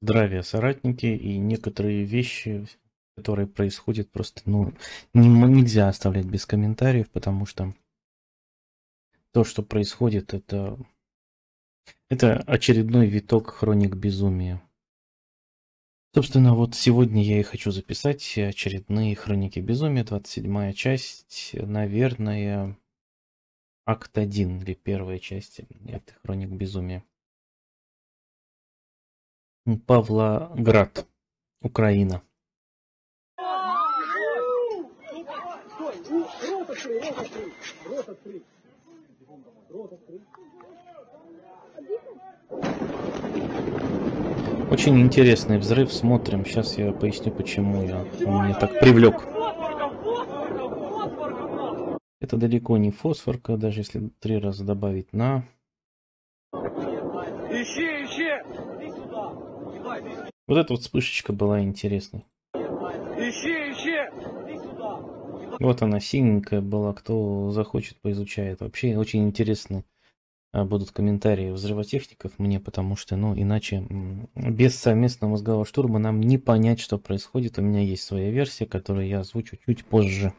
Здравия, соратники, и некоторые вещи, которые происходят, просто ну, не, нельзя оставлять без комментариев, потому что то, что происходит, это, это очередной виток хроник безумия. Собственно, вот сегодня я и хочу записать очередные хроники безумия, 27 часть, наверное, акт 1 или первая часть этих хроник безумия. Павлоград, Украина. Очень интересный взрыв, смотрим. Сейчас я поясню, почему я, он меня так привлек. Это далеко не фосфорка, даже если три раза добавить на. Ищи, ищи! Вот эта вот вспышечка была интересной. Ищи, ищи! Вот она синенькая была, кто захочет, поизучает. Вообще очень интересно а, будут комментарии взрывотехников мне, потому что, ну, иначе без совместного мозгового штурма нам не понять, что происходит. У меня есть своя версия, которую я озвучу чуть позже.